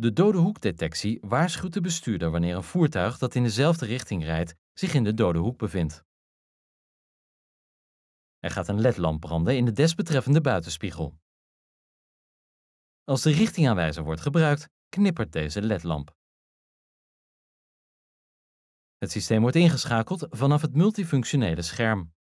De dode hoekdetectie waarschuwt de bestuurder wanneer een voertuig dat in dezelfde richting rijdt zich in de dode hoek bevindt. Er gaat een ledlamp branden in de desbetreffende buitenspiegel. Als de richtingaanwijzer wordt gebruikt, knippert deze ledlamp. Het systeem wordt ingeschakeld vanaf het multifunctionele scherm.